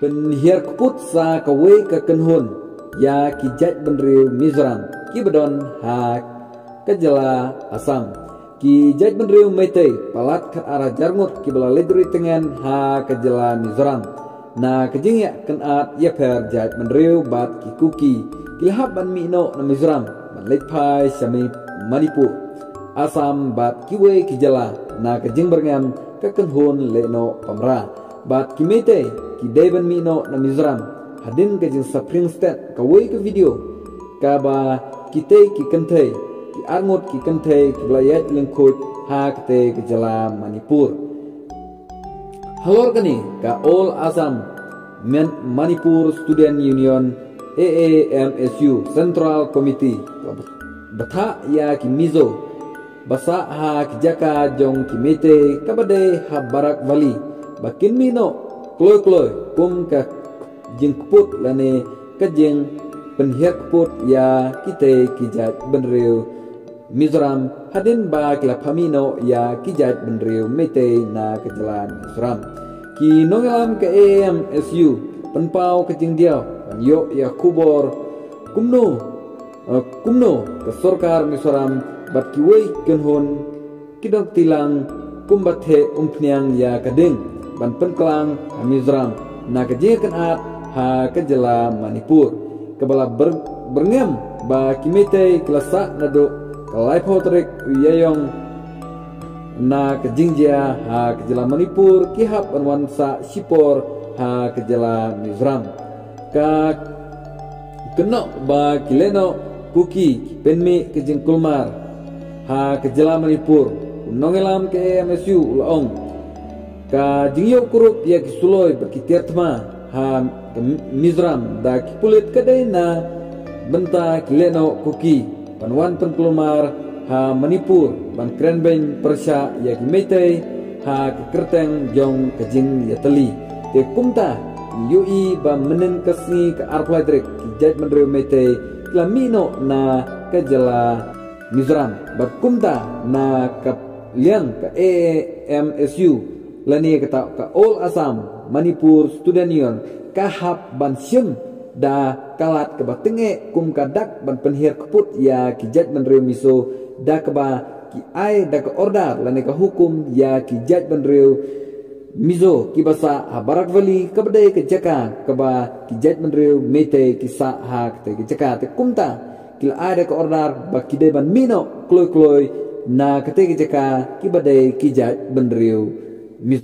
penhiar kuput sa kawe ka kenhun ya ki jat benriu Mizoram ki bedon ha kejala asam. Ki jat benriu mete palat ke arah jarmut ki bala ledri tengen ha kejala Mizoram. Na kejing ya kenat ya per jat benriu bat ki kuki. Kilhab ban mi no na Mizoram ban pai sami Manipur asam bat kiwe kijala na kejing berngam ke kenhun le no pamra bat kimete ki Devon Mino na Mizoram. Hadin ke jing Spring State ka wei ke video. Ka ba kite ki kente ki arngot ki kente ki blayat lengkut ha kete ke jala Manipur. Halor kani ka All Assam Men Manipur Student Union AAMSU Central Committee. Batha ya ki Mizo. Basa ha ki jaka jong ki mete kabade ha bakin mino kloi kloi. Kum ka jing put lane ka jing penhiak put ya kite kijat benriu. Mizoram hadin ba kila pamino ya kijat benriu. Mete na kejalan Mizoram. Ki nongalam ke AMSU penpau ke jing dia yo ya kubor. Kumno kumno ke sorkar Mizoram. Bat kiwei kenhon kidok tilang. Kumbathe umpniang ya kading ban penklang Mizoram na kejikan at ha kejela Manipur. Kebala ber, berngem ba kimite kelasa nado kalai potrik yayong na kejingjia ha kejela Manipur kihap anwansa sipor ha kejela Mizoram ka kena ba kileno kuki penmi kejing kulmar ha kejela Manipur nongelam ke MSU laong ka jingyo kurup ya kisuloi berkitir tma ha Mizram da kipulit kadai na benta kileno kuki panwan pengkelumar ha Manipur ban krenben persya ya kimetei ha kekerteng jong kejing ya teli te kumta yui ba menen kasni ke arpladrek kijat menreu mete klamino na kejala Mizram. Kumta na ke liang ke AMSU lani kata ka all Assam Manipur Student Union kahap ban da kalat ke batenge kum kadak ban penhir keput ya kijat ban miso da ke ba ki ai da ke order lani ka hukum ya kijat ban miso ki basa habarak vali ke bedai ke jaka ke ba kijat ban mete ki sa ha ke jaka te kumta kila ai da ke order ba ki ban mino kloi kloi na kete ke jaka ki badai kijat ban Biz